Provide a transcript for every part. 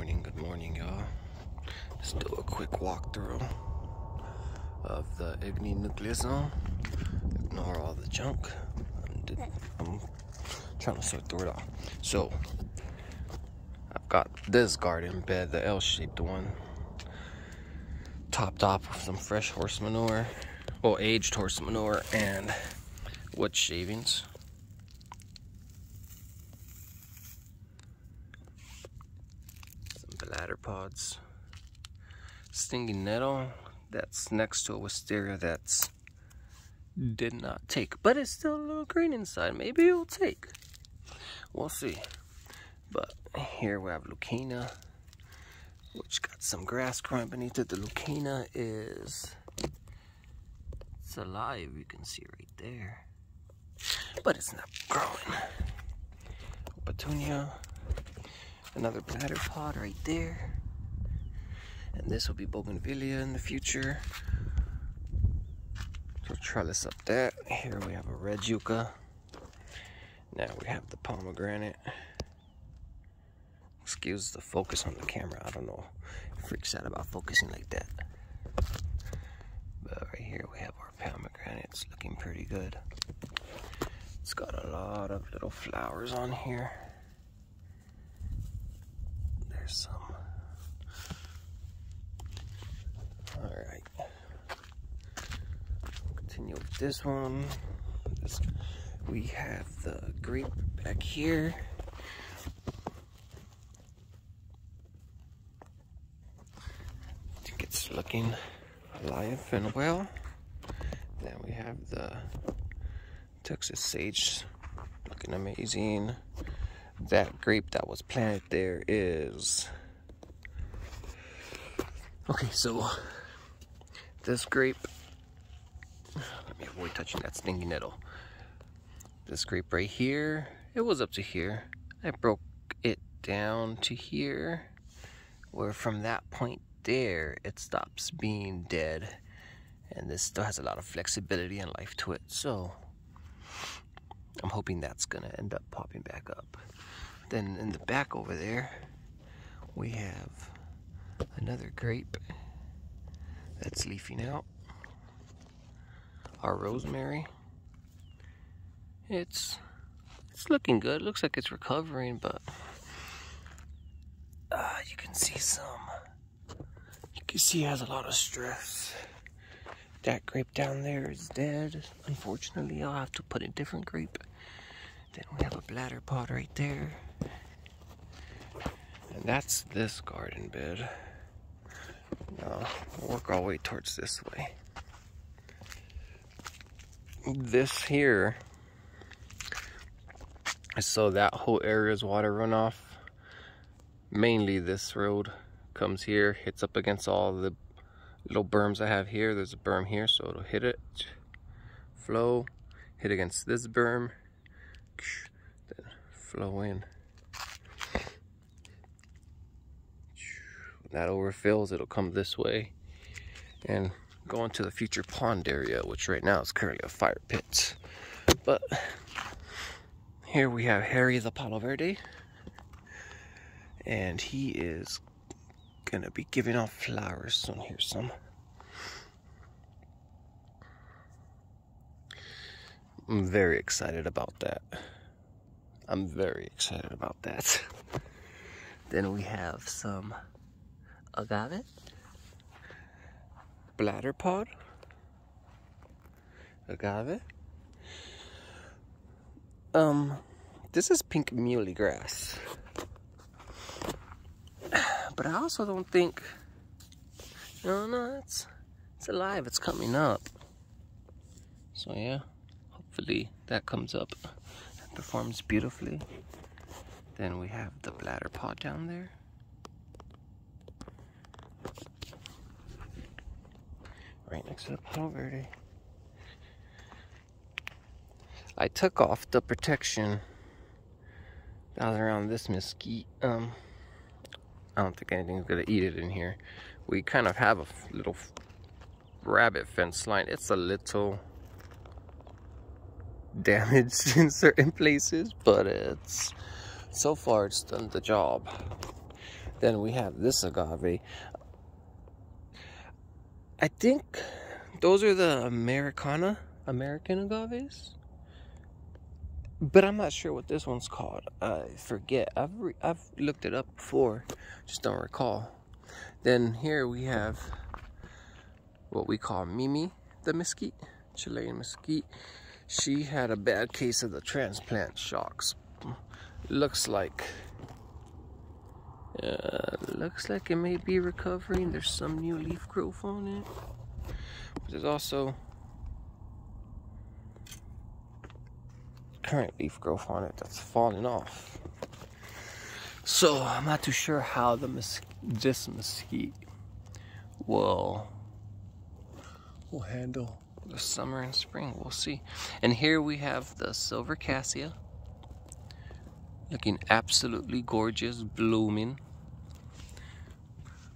morning, good morning, y'all. Let's do a quick walkthrough of the Igni nucleus zone. Ignore all the junk. I'm, I'm trying to sort through it all. So, I've got this garden bed, the L-shaped one, topped off with some fresh horse manure, well, aged horse manure and wood shavings. Bladder pods. Stinging nettle that's next to a wisteria that's did not take, but it's still a little green inside. Maybe it'll take. We'll see. But here we have Leucaena, which got some grass growing beneath it. The Leucaena is it's alive, you can see right there. But it's not growing. Petunia another bladder pod right there. And this will be bougainvillea in the future. So trellis up that. Here we have a red yucca. Now we have the pomegranate. Excuse the focus on the camera. I don't know. It freaks out about focusing like that. But right here we have our pomegranate. It's looking pretty good. It's got a lot of little flowers on here some. All right. Continue with this one. This, we have the grape back here. I think it's looking alive and well. Then we have the Texas sage looking amazing that grape that was planted there is okay so this grape let me avoid touching that stingy nettle. This grape right here it was up to here. I broke it down to here where from that point there it stops being dead. And this still has a lot of flexibility and life to it so I'm hoping that's gonna end up popping back up then in the back over there, we have another grape that's leafing out. Our rosemary. It's it's looking good. It looks like it's recovering, but uh, you can see some. You can see it has a lot of stress. That grape down there is dead. Unfortunately, I'll have to put a different grape. Then we have a bladder pod right there. And that's this garden bed. Now, we'll work our way towards this way. This here, so that whole area is water runoff. Mainly this road comes here, hits up against all the little berms I have here. There's a berm here, so it'll hit it, flow, hit against this berm, then flow in. that overfills, it'll come this way and go into the future pond area, which right now is currently a fire pit. But here we have Harry the Palo Verde, and he is gonna be giving off flowers soon. Here's some. I'm very excited about that. I'm very excited about that. then we have some agave, bladder pod, agave. Um, this is pink muhly grass. But I also don't think, no, no, it's, it's alive, it's coming up. So yeah, hopefully that comes up and performs beautifully. Then we have the bladder pod down there. right next to the Palo Verde. I took off the protection that was around this mesquite. Um, I don't think anything's gonna eat it in here. We kind of have a little rabbit fence line. It's a little damaged in certain places, but it's so far it's done the job. Then we have this agave. I think those are the Americana, American agaves. But I'm not sure what this one's called. I forget. I've I've looked it up before, just don't recall. Then here we have what we call Mimi, the mesquite, Chilean mesquite. She had a bad case of the transplant shocks. Looks like uh, looks like it may be recovering. There's some new leaf growth on it. But there's also current leaf growth on it that's falling off. So I'm not too sure how the mes this mesquite will will handle the summer and spring. We'll see. And here we have the silver cassia looking absolutely gorgeous, blooming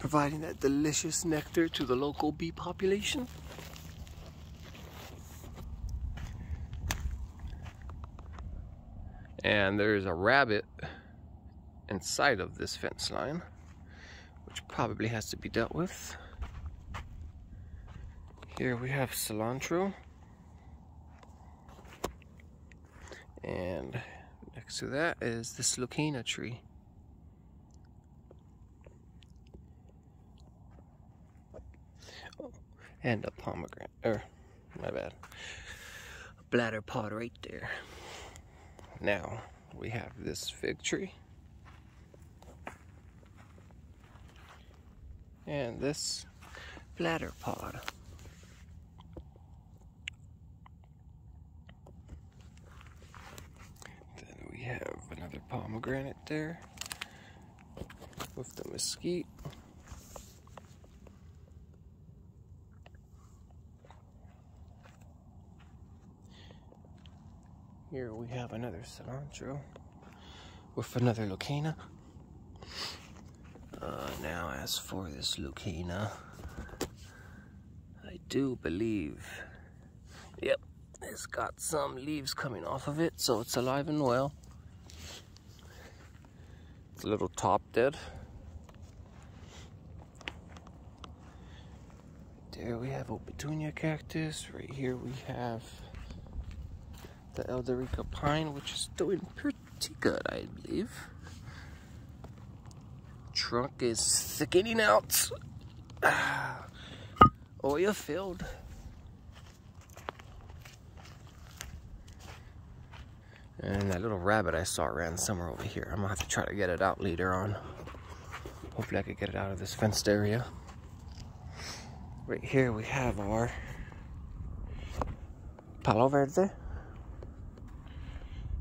providing that delicious nectar to the local bee population. And there's a rabbit inside of this fence line, which probably has to be dealt with. Here we have cilantro. And next to that is this leucaena tree. and a pomegranate, or my bad, bladder pod right there. Now we have this fig tree. And this bladder pod. Then we have another pomegranate there with the mesquite. Here we have another cilantro with another leucaena. Uh, now, as for this leucaena, I do believe, yep, it's got some leaves coming off of it, so it's alive and well. It's a little top dead. There we have a petunia cactus. Right here we have the Eldarica pine, which is doing pretty good, I believe. Trunk is thickening out. Oil filled. And that little rabbit I saw ran somewhere over here. I'm gonna have to try to get it out later on. Hopefully I could get it out of this fenced area. Right here we have our Palo Verde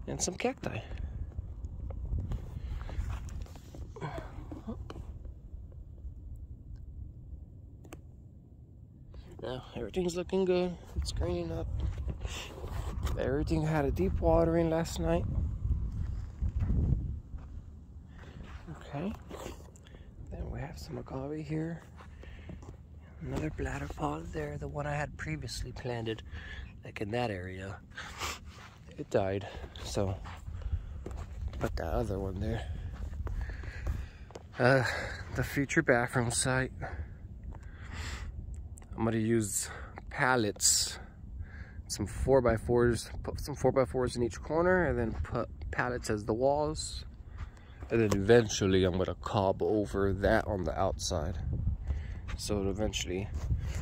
and some cacti. Now, everything's looking good. It's greening up. Everything had a deep watering last night. Okay. Then we have some agave here. Another bladder pod there, the one I had previously planted, like in that area it died. So put that other one there. Uh, the future bathroom site. I'm gonna use pallets, some 4x4s, put some 4x4s in each corner and then put pallets as the walls. And then eventually I'm gonna cob over that on the outside. So it'll eventually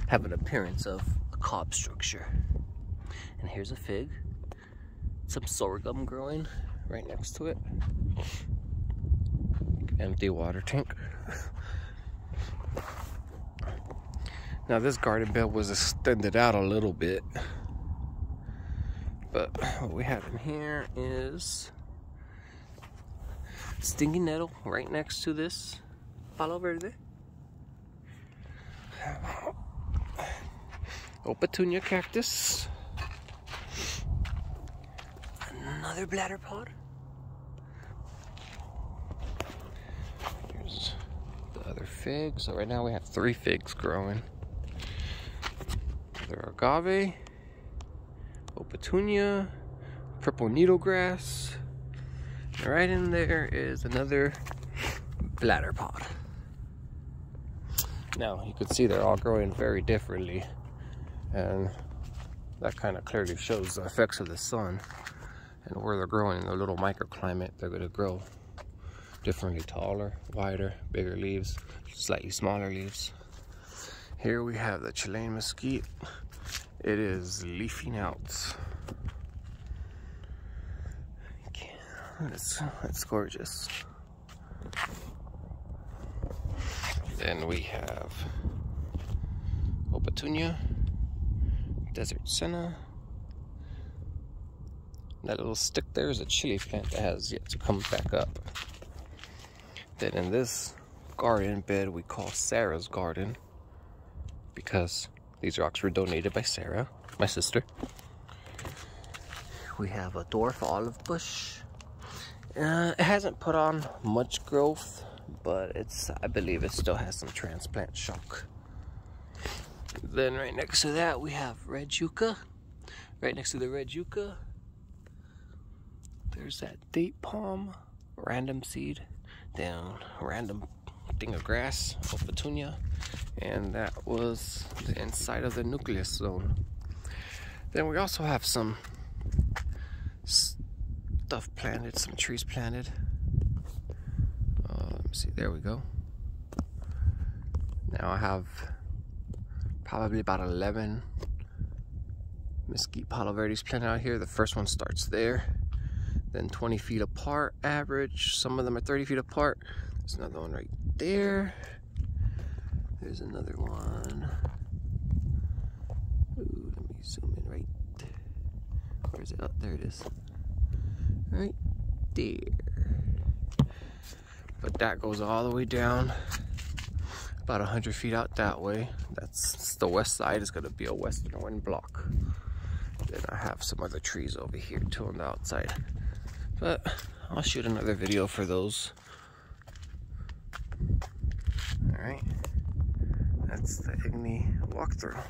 have an appearance of a cob structure. And here's a fig some sorghum growing right next to it. Empty water tank. now this garden bed was extended out a little bit. But what we have in here is stinging nettle right next to this palo verde. Oh, cactus. Another bladder pod. Here's the other fig. So right now we have three figs growing. Another agave, O petunia, purple needlegrass. Right in there is another bladder pod. Now you can see they're all growing very differently and that kind of clearly shows the effects of the sun and where they're growing in the little microclimate they're going to grow differently taller wider bigger leaves slightly smaller leaves. Here we have the Chilean mesquite. It is leafing out. It's, it's gorgeous. Then we have O Petunia Desert Senna. That little stick there is a chili plant that has yet to come back up. Then in this garden bed we call Sarah's garden because these rocks were donated by Sarah, my sister. We have a dwarf olive bush. Uh, it hasn't put on much growth, but it's I believe it still has some transplant shock. Then right next to that we have red yucca. Right next to the red yucca, there's that date palm, random seed, down random thing of grass, O Petunia, and that was the inside of the nucleus zone. Then we also have some stuff planted, some trees planted. Uh, let me see, there we go. Now I have probably about 11 mesquite palo verdes planted out here. The first one starts there, then 20 feet apart average. Some of them are 30 feet apart. There's another one right there. There's another one. Ooh, let me zoom in right. Where is it? Oh, there it is. Right there. But that goes all the way down about 100 feet out that way. That's the west side is going to be a western wind block. Then I have some other trees over here too on the outside. But I'll shoot another video for those. Alright, that's the Igni walkthrough.